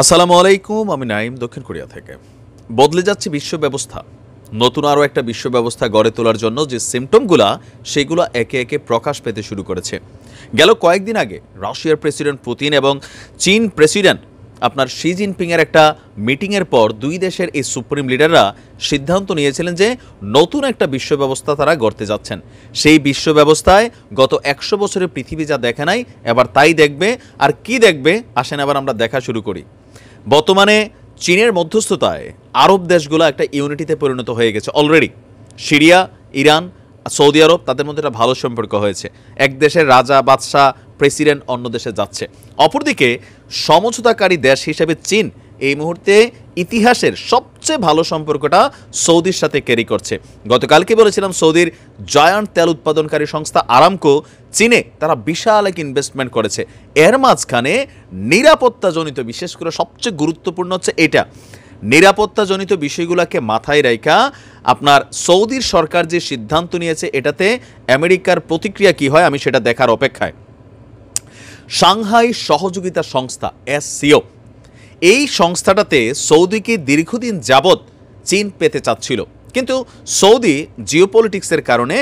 আসসালামু আলাইকুম, আমি নাইম, দক্ষিণ কোরিয়া থেকে। বদলে যাচ্ছে বিশ্ব ব্যবস্থা। নতুন আরও একটা বিশ্ব ব্যবস্থা গড়ে তোলার জন্য যে সিমটমগুলা, সেগুলো একে একে প্রকাশ পেতে শুরু করেছে। গেল কয়েকদিন আগে, রাশিয়ার প্রেসিডেন্ট পুতিন এবং চীন প্রেসিডেন্ট আপনার শি জিনপিংয়ের একটা মিটিংয়ের পর দুই দেশের এই সুপ্রিম লিডাররা সিদ্ধান্ত নিয়েছিলেন যে নতুন একটা বিশ্ব ব্যবস্থা তারা গড়তে যাচ্ছেন। সেই বিশ্ব ব্যবস্থায় গত একশো বছরের পৃথিবী যা দেখে নাই, এবার তাই দেখবে, আর কি দেখবে, আসেন আবার আমরা দেখা শুরু করি। বর্তমানে চীনের মধ্যস্থতায় আরব দেশগুলো একটা ইউনিটিতে পরিণত হয়ে গেছে already Syria, Iran, Saudi Arab, তাদের মধ্যে একটা ভালো সম্পর্ক হয়েছে। এক দেশের রাজা, বাদশাহ, প্রেসিডেন্ট অন্য দেশে যাচ্ছে। অপরদিকে সমঝোতাকারী দেশ হিসেবে চীন এই মুহূর্তে ইতিহাসের সবচেয়ে ভালো সম্পর্কটা সৌদির সাথে ক্যারি করছে। গতকালকে বলেছিলাম সৌদির জায়ান্ট তেল উৎপাদনকারী সংস্থা আরামকো চীনে তারা বিশাল এক ইনভেস্টমেন্ট করেছে। এর মাঝখানে নিরাপত্তাজনিত, বিশেষ করে সবচেয়ে গুরুত্বপূর্ণ হচ্ছে এটা। নিরাপত্তাজনিত বিষয়গুলোকে মাথায় রাখা আপনার সৌদির সরকার যে সিদ্ধান্ত নিয়েছে এটাতে আমেরিকার প্রতিক্রিয়া কি হয় আমি সেটা দেখার অপেক্ষায়। সাংহাই সহযোগিতা সংস্থা এসসিও এই সংস্থাটাতে সৌদিকে দীর্ঘদিন যাবৎ চীন পেতে চাচ্ছিল। কিন্তু সৌদি জিওপলিটিক্সের কারণে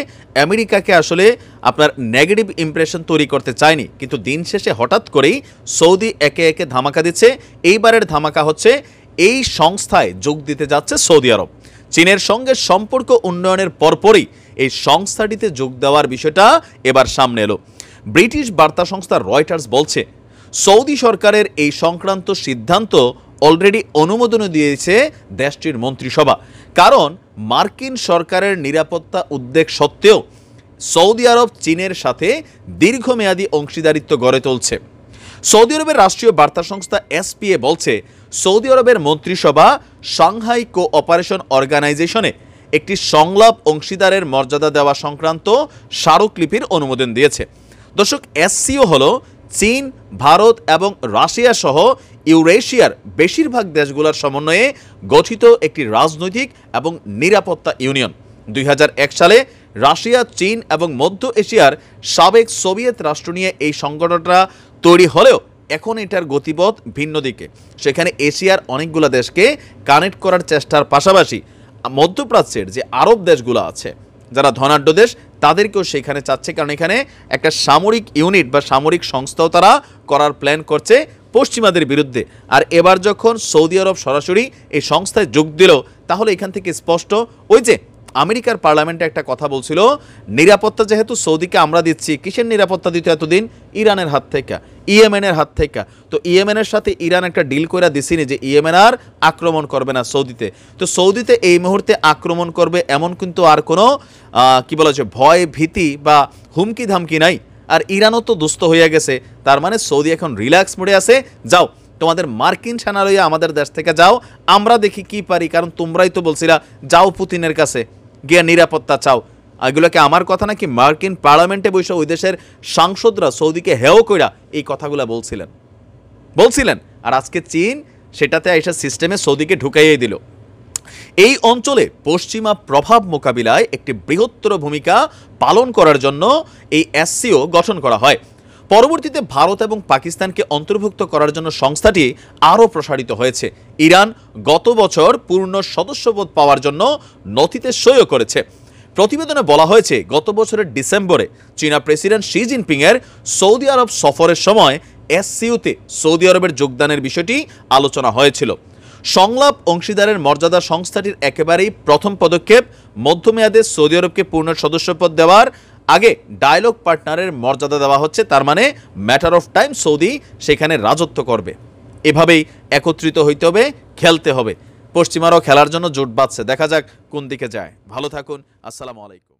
আমেরিকাকে আসলে আপনার নেগেটিভ ইমপ্রেশন তৈরি করতে চায়নি। কিন্তু দিন শেষে হঠাৎ করেই সৌদি একে একে ধামাকা দিচ্ছে। এইবারের ধামাকা হচ্ছে এই সংস্থায় যোগ দিতে যাচ্ছে সৌদি আরব। চীনের সঙ্গে সম্পর্ক উন্নয়নের পরপরই এই সংস্থাটিতে যোগ দেওয়ার বিষয়টা এবার সামনে এলো। ব্রিটিশ বার্তা সংস্থা রয়টার্স বলছে সৌদি সরকারের এই সংক্রান্ত সিদ্ধান্ত অলরেডি অনুমোদনও দিয়েছে দেশটির মন্ত্রিসভা। কারণ মার্কিন সরকারের নিরাপত্তা উদ্বেগ সত্ত্বেও সৌদি আরব চীনের সাথে দীর্ঘমেয়াদী অংশীদারিত্ব গড়ে তুলছে। সৌদি আরবের রাষ্ট্রীয় বার্তা সংস্থা এসপিএ বলছে, সৌদি আরবের মন্ত্রিসভা সাংহাই কো অপারেশন অর্গানাইজেশনে একটি সংলাপ অংশীদারের মর্যাদা দেওয়া সংক্রান্ত স্মারকলিপির অনুমোদন দিয়েছে। দর্শক, এসসিও হলো চীন, ভারত এবং রাশিয়া সহ ইউরেশিয়ার বেশিরভাগ দেশগুলোর সমন্বয়ে গঠিত একটি রাজনৈতিক এবং নিরাপত্তা ইউনিয়ন। দুই হাজার এক সালে রাশিয়া, চীন এবং মধ্য এশিয়ার সাবেক সোভিয়েত রাষ্ট্র নিয়ে এই সংগঠনটা তৈরি হলেও এখন এটার গতিপথ ভিন্ন দিকে। সেখানে এশিয়ার অনেকগুলো দেশকে কানেক্ট করার চেষ্টার পাশাপাশি মধ্যপ্রাচ্যের যে আরব দেশগুলো আছে, যারা ধনাঢ্য দেশ তাদেরকেও সেখানে চাচ্ছে। কারণ এখানে একটা সামরিক ইউনিট বা সামরিক সংস্থাও তারা করার প্ল্যান করছে পশ্চিমাদের বিরুদ্ধে। আর এবার যখন সৌদি আরব সরাসরি এই সংস্থায় যোগ দিল, তাহলে এখান থেকে স্পষ্ট ওই যে আমেরিকার পার্লামেন্টে একটা কথা বলছিল, নিরাপত্তা যেহেতু সৌদিকে আমরা দিচ্ছি, কিসের নিরাপত্তা দিত এতদিন? ইরানের হাত থেকে, ইয়েমেনের হাত থেকে। তো ইয়েমেনের সাথে ইরান একটা ডিল করে দিছিনি যে ইয়েমেন আর আক্রমণ করবে না সৌদিতে। তো সৌদিতে এই মুহূর্তে আক্রমণ করবে এমন কিন্তু আর কোনো কি বলা হচ্ছে, ভয়, ভীতি বা হুমকি ধামকি নাই। আর ইরানও তো দুস্থ হয়ে গেছে। তার মানে সৌদি এখন রিল্যাক্স মোডে আছে। যাও, তোমাদের মার্কিন সেনা লইয়া আমাদের দেশ থেকে যাও, আমরা দেখি কি পারি। কারণ তোমরাই তো বলছিলা, যাও পুতিনের কাছে। গিয়া নিরাপত্তা চাও। এগুলোকে আমার কথা নাকি মার্কিন পার্লামেন্টে বসে ওই দেশের সাংসদরা সৌদিকে হেও কইরা এই কথাগুলো বলছিলেন? বলছিলেন, আর আজকে চীন সেটাতে এসে সিস্টেমে সৌদিকে ঢুকাইয়ে দিল। এই অঞ্চলে পশ্চিমা প্রভাব মোকাবিলায় একটি বৃহত্তর ভূমিকা পালন করার জন্য এই এসসিও গঠন করা হয়। পরবর্তীতে ভারত এবং পাকিস্তানকে অন্তর্ভুক্ত করার জন্য সংস্থাটি আরও প্রসারিত হয়েছে। ইরান গত বছর পূর্ণ সদস্যপদ পাওয়ার জন্য নথিতে সইও করেছে। প্রতিবেদনে বলা হয়েছে, গত বছরের ডিসেম্বরে চীনা প্রেসিডেন্ট শি জিনপিংয়ের সৌদি আরব সফরের সময় এসসিউতে সৌদি আরবের যোগদানের বিষয়টি আলোচনা হয়েছিল। সংলাপ অংশীদারের মর্যাদা সংস্থাটির একেবারেই প্রথম পদক্ষেপ। মধ্যমেয়াদে সৌদি আরবকে পূর্ণ সদস্যপদ দেওয়ার আগে ডায়লগ পার্টনারের মর্যাদা দেওয়া হচ্ছে, তার মানে ম্যাটার অফ টাইম সৌদি সেখানে রাজত্ব করবে। এভাবেই একত্রিত হইতে হবে, খেলতে হবে। পশ্চিমারাও খেলার জন্য জোট বাঁধছে। দেখা যাক কোন দিকে যায়। ভালো থাকুন। আসসালামু আলাইকুম।